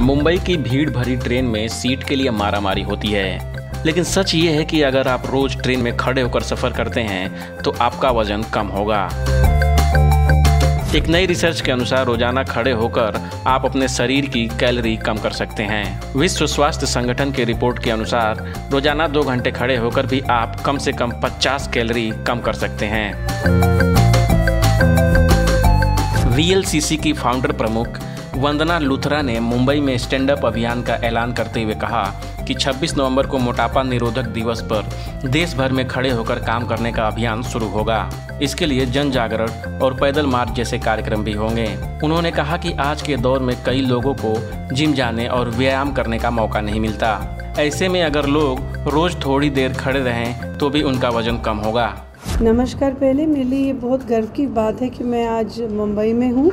मुंबई की भीड़ भरी ट्रेन में सीट के लिए मारामारी होती है। लेकिन सच ये है कि अगर आप रोज ट्रेन में खड़े होकर सफ़र करते हैं तो आपका वज़न कम होगा। एक नई रिसर्च के अनुसार रोज़ाना खड़े होकर आप अपने शरीर की कैलोरी कम कर सकते हैं। विश्व स्वास्थ्य संगठन की रिपोर्ट के अनुसार, रोज़ाना दो घंटे खड़े होकर भी आप कम से कम 50 कैलोरी कम कर सकते हैं। वीएलसीसी की फाउंडर प्रमुख वंदना लुथरा ने मुंबई में स्टैंड अप अभियान का ऐलान करते हुए कहा कि 26 नवंबर को मोटापा निरोधक दिवस पर देश भर में खड़े होकर काम करने का अभियान शुरू होगा। इसके लिए जन जागरण और पैदल मार्च जैसे कार्यक्रम भी होंगे। उन्होंने कहा कि आज के दौर में कई लोगों को जिम जाने और व्यायाम करने का मौका नहीं मिलता। ऐसे में अगर लोग रोज थोड़ी देर खड़े रहें तो भी उनका वज़न कम होगा। नमस्कार पहले मेरे लिए ये बहुत गर्व की बात है कि मैं आज मुंबई में हूँ।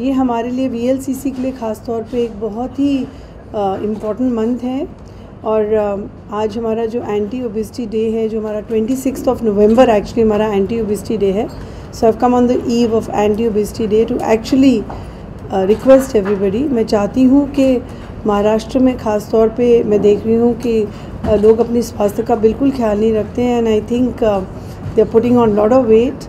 ये हमारे लिए वीएलसीसी के लिए ख़ास तौर पे एक बहुत ही इंपॉर्टेंट मंथ है। और uh, आज हमारा जो एंटी ओबिसिटी डे है जो हमारा twenty six of November actually हमारा एंटी ओबिसिटी डे है। So I come on the eve of anti obesity day to actually request everybody मैं चाहती हूँ कि महाराष्ट्र में ख़ास तौर पे मैं देख रही हूँ कि uh, लोग अपने स्वास्थ्य का बिल्कुल ख्याल नहीं रखते हैं। And I think they are putting on lot of weight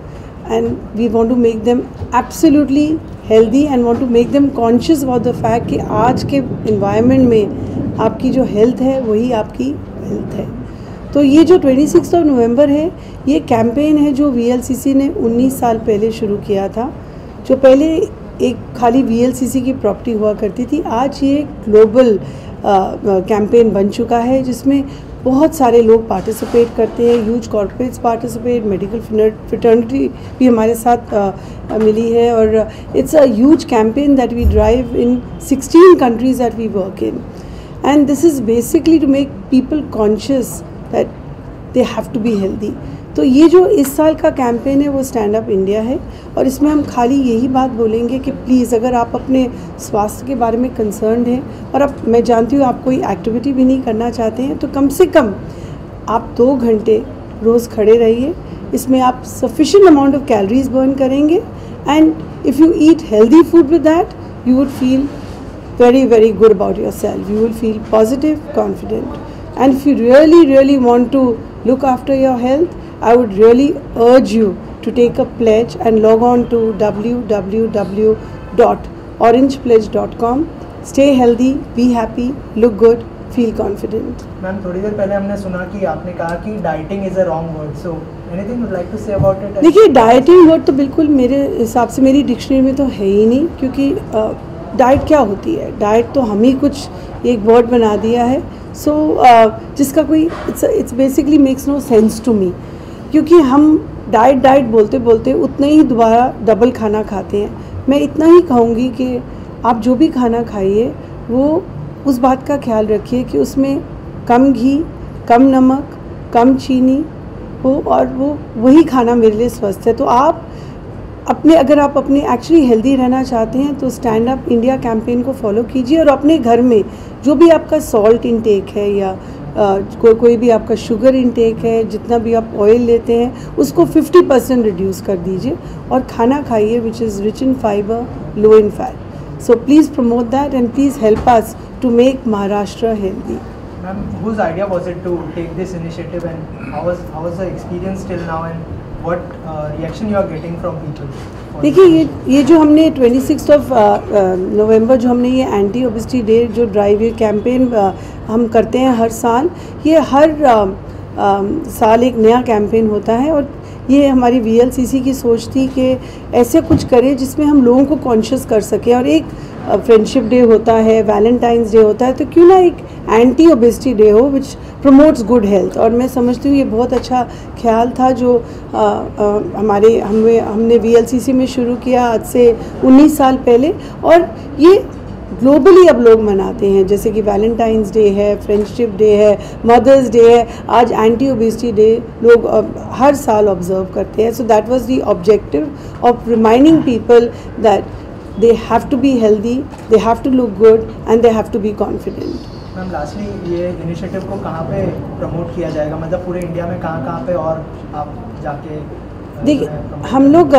and we want to make them absolutely healthy and want to make them conscious about the fact कि आज के इन्वायरमेंट में आपकी जो हेल्थ है, वही आपकी हेल्थ है। तो ये जो ट्वेंटी सिक्स ऑफ़ नवंबर है, ये कैंपेन है जो वी ने 19 साल पहले शुरू किया था, जो पहले एक खाली वी की प्रॉपर्टी हुआ करती थी। आज ये ग्लोबल कैंपेन बन चुका है, जिसमें बहुत सारे लोग पार्टिसिपेट करते हैं huge corporates participate medical fraternity भी हमारे साथ आ, मिली है और it's a huge campaign that we drive in 16 countries that we work in and this is basically to make people conscious that they have to be healthy तो ये जो इस साल का कैंपेन है, वो स्टैंड अप इंडिया है और इसमें हम खाली यही बात बोलेंगे कि प्लीज़ अगर आप अपने स्वास्थ्य के बारे में कंसर्न हैं और अब मैं जानती हूँ आप कोई एक्टिविटी भी नहीं करना चाहते हैं तो कम से कम आप दो घंटे रोज़ खड़े रहिए। इसमें आप sufficient amount of calories burn करेंगे and if you eat healthy food with that you would feel very very good about yourself. You will feel positive, confident. And if you really really want to look after your health I would really urge you to take a pledge and log on to www.orangepledge.com. Stay healthy, be happy, look good, feel confident. Ma'am थोड़ी देर पहले हमने सुना कि आपने कहा कि dieting is a wrong word so anything would like to say about it देखिए डाइटिंग वर्ड तो बिल्कुल मेरे हिसाब से मेरी डिक्शनरी में तो है ही नहीं क्योंकि डाइट क्या होती है डाइट तो हम ही कुछ एक वर्ड बना दिया है सो so, uh, जिसका कोई it's it's basically makes no sense to me क्योंकि हम डाइट डाइट बोलते बोलते उतना ही दोबारा डबल खाना खाते हैं। मैं इतना ही कहूँगी कि आप जो भी खाना खाइए, वो उस बात का ख्याल रखिए कि उसमें कम घी, कम नमक, कम चीनी हो और वो, वही खाना मेरे लिए स्वस्थ है। तो आप अपने, अगर आप अपने एक्चुअली हेल्दी रहना चाहते हैं तो स्टैंड अप इंडिया कैंपेन को फॉलो कीजिए और अपने घर में जो भी आपका सॉल्ट इनटेक है या कोई कोई भी आपका शुगर इनटेक है, जितना भी आप ऑयल लेते हैं, उसको 50 परसेंट रिड्यूस कर दीजिए और खाना खाइए which is rich in fibre low in fat so please promote that and please help us to make Maharashtra healthy and देखिए ये ये जो हमने ट्वेंटी सिक्स ऑफ़ नवंबर जो हमने ये एंटी ओबिसिटी डे जो ड्राइव ये कैंपेन uh, हम करते हैं हर साल ये हर आ, आ, साल एक नया कैंपेन होता है और ये हमारी वी की सोच थी कि ऐसे कुछ करें जिसमें हम लोगों को कॉन्शियस कर सकें। और एक फ्रेंडशिप डे होता है वैलेंटाइंस डे होता है तो क्यों ना एक एंटी ओबिसिटी डे हो विच प्रमोट्स गुड हेल्थ और मैं समझती हूँ ये बहुत अच्छा ख्याल था जो आ, आ, हमारे हमें हमने वी में शुरू किया आज से 19 साल पहले। और ये ग्लोबली अब लोग मनाते हैं जैसे कि वैलेंटाइंस डे है फ्रेंडशिप डे है मदर्स डे है आज एंटी ओबिसिटी डे लोग हर साल ऑब्ज़र्व करते हैं so that was the objective of reminding people that they have to be healthy, they have to look good and they have to be confident. Ma'am lastly ये initiative को कहाँ पे promote किया जाएगा मतलब पूरे इंडिया में कहाँ कहाँ पे और आप जाके देखिए, हम लोग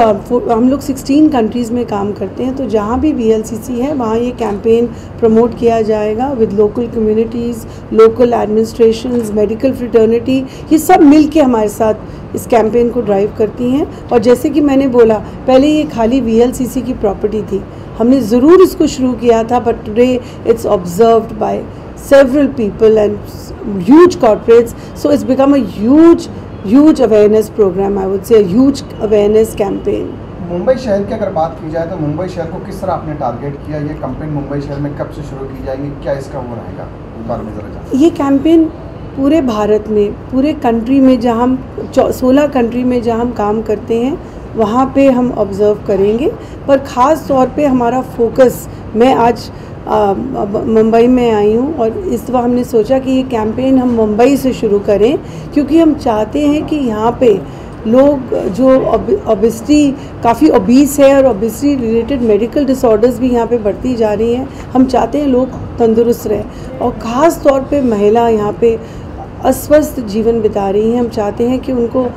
हम लोग 16 कंट्रीज़ में काम करते हैं तो जहाँ भी वी है, वहाँ ये कैंपेन प्रमोट किया जाएगा with local communities local administration medical fraternity ये सब मिल के हमारे साथ इस कैंपेन को ड्राइव करती हैं। और जैसे कि मैंने बोला, पहले ये खाली वी की प्रॉपर्टी थी। हमने ज़रूर इसको शुरू किया था but today it's observed by people and s- huge corporates, so it's become a huge huge awareness program i would say a huge awareness campaign. Mumbai शहर की अगर बात की जाए तो मुंबई शहर को किस तरह आपने टारगेट किया? ये कंपेन मुंबई शहर में कब से शुरू की जाएगी? क्या इसका वो रहेगा? इस बारे में जरा ये कैंपेन पूरे भारत में पूरे कंट्री में जहाँ हम सोलह कंट्री में जहाँ हम काम करते हैं वहाँ पे हम ऑब्ज़र्व करेंगे। पर ख़ास तौर पे हमारा फोकस मैं आज मुंबई में आई हूँ और इस दफ़ा हमने सोचा कि ये कैंपेन हम मुंबई से शुरू करें, क्योंकि हम चाहते हैं कि यहाँ पे लोग जो ओबिसिटी काफ़ी ओबीस है और ओबिसिटी रिलेटेड मेडिकल डिसऑर्डर्स भी यहाँ पे बढ़ती जा रही हैं। हम चाहते हैं लोग तंदुरुस्त रहें और ख़ास तौर पे महिला यहाँ पे अस्वस्थ जीवन बिता रही हैं। हम चाहते हैं कि उनको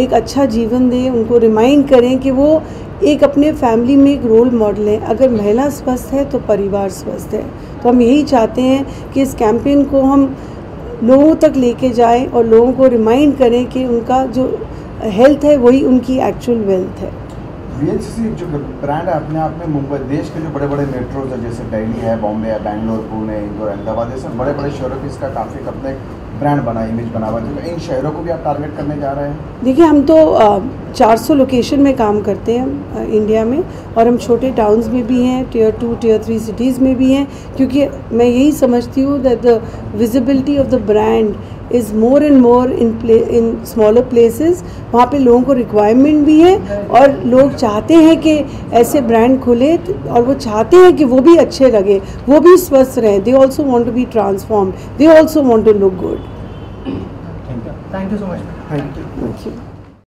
एक अच्छा जीवन दें, उनको रिमाइंड करें कि वो एक अपने फैमिली में एक रोल मॉडल है। अगर महिला स्वस्थ है तो परिवार स्वस्थ है। तो हम यही चाहते हैं कि इस कैंपेन को हम लोगों तक लेके जाएँ और लोगों को रिमाइंड करें कि उनका जो हेल्थ है, वही उनकी एक्चुअल वेल्थ है। वीएलसीसी जो ब्रांड है, अपने आप में मुंबई, देश के जो बड़े बड़े मेट्रोज है, जैसे दिल्ली है, बॉम्बे है, बैंगलोर, पुणे, इंदौर, अहमदाबाद जैसे बड़े बड़े शहरों की इसका काफ़ी अपना ब्रांड बना इमेज बना हुआ है इन शहरों को भी आप टारगेट करने जा रहे हैं। देखिए, हम तो चार सौ लोकेशन में काम करते हैं इंडिया में, और हम छोटे टाउन्स में भी हैं tier two tier three cities में भी हैं, क्योंकि मैं यही समझती हूँ that the visibility of the brand is more and more in play in smaller places वहाँ पे लोगों को रिक्वायरमेंट भी है और लोग चाहते हैं कि ऐसे ब्रांड खुले तो- और वो चाहते हैं कि वो भी अच्छे लगे वो भी स्वस्थ रहें। They also want to be transform they also want to look good thank you so much thank you